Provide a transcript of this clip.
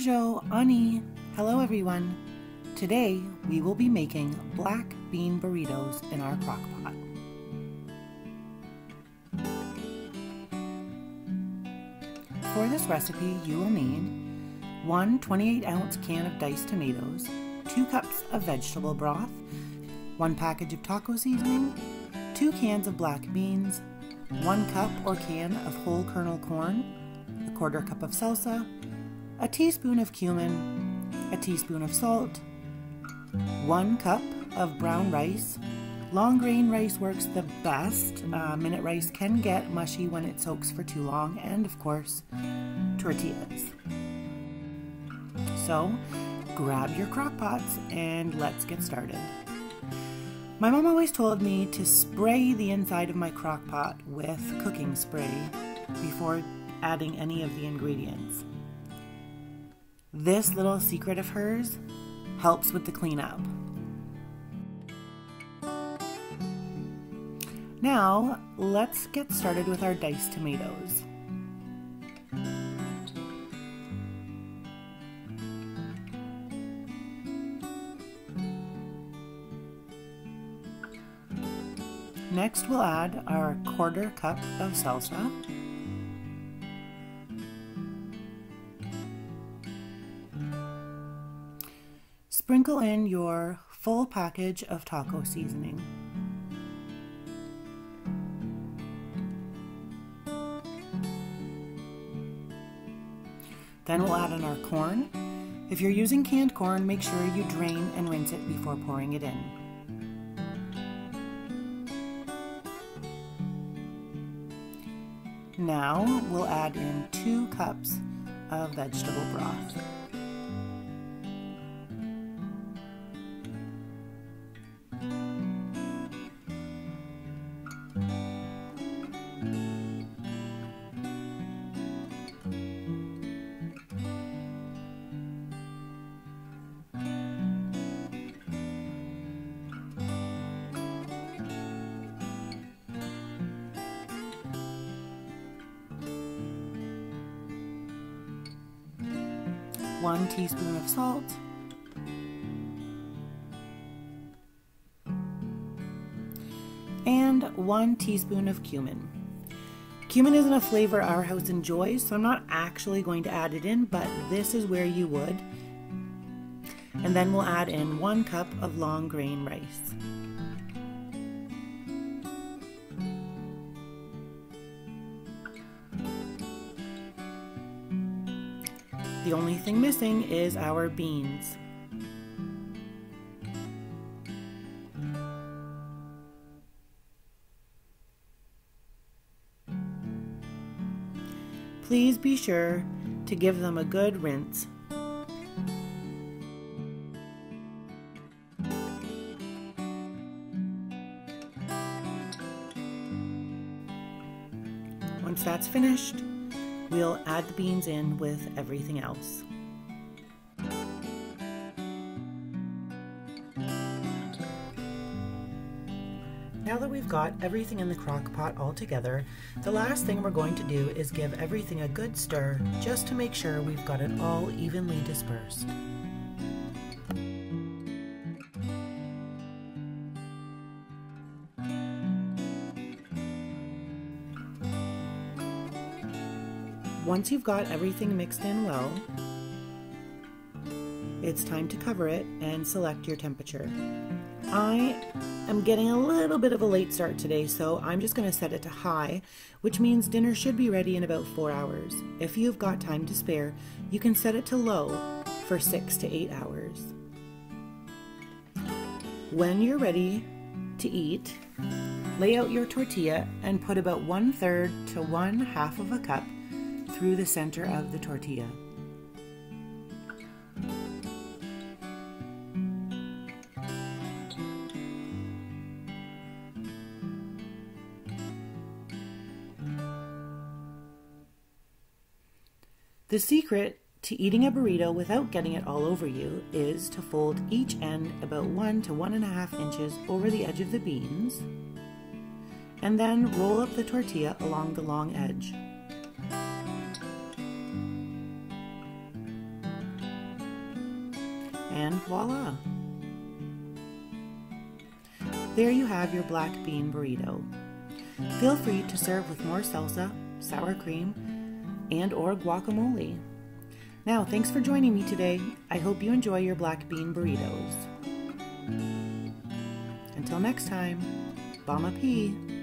Jojo, Ani. Hello everyone. Today we will be making black bean burritos in our crock pot. For this recipe you will need one 28 ounce can of diced tomatoes, 2 cups of vegetable broth, 1 package of taco seasoning, 2 cans of black beans, 1 cup or can of whole kernel corn, a quarter cup of salsa, a teaspoon of cumin, a teaspoon of salt, 1 cup of brown rice. Long grain rice works the best. Uh, minute rice can get mushy when it soaks for too long, and of course, tortillas. So, grab your crock pots and let's get started. My mom always told me to spray the inside of my crock pot with cooking spray before adding any of the ingredients. This little secret of hers helps with the cleanup. Now, let's get started with our diced tomatoes. Next, we'll add our quarter cup of salsa. Sprinkle in your full package of taco seasoning. Then we'll add in our corn. If you're using canned corn, make sure you drain and rinse it before pouring it in. Now we'll add in two cups of vegetable broth. One teaspoon of salt, and one teaspoon of cumin. Cumin isn't a flavor our house enjoys, so I'm not actually going to add it in, but this is where you would. And then we'll add in one cup of long grain rice. The only thing missing is our beans. Please be sure to give them a good rinse. Once that's finished, We'll add the beans in with everything else. Now that we've got everything in the crock pot all together, the last thing we're going to do is give everything a good stir just to make sure we've got it all evenly dispersed. Once you've got everything mixed in well, it's time to cover it and select your temperature. I am getting a little bit of a late start today, so I'm just going to set it to high, which means dinner should be ready in about four hours. If you've got time to spare, you can set it to low for six to eight hours. When you're ready to eat, lay out your tortilla and put about one third to one half of a cup through the center of the tortilla. The secret to eating a burrito without getting it all over you is to fold each end about one to one and a half inches over the edge of the beans and then roll up the tortilla along the long edge. Voila! There you have your black bean burrito. Feel free to serve with more salsa, sour cream, and or guacamole. Now, thanks for joining me today. I hope you enjoy your black bean burritos. Until next time, Baamaapii.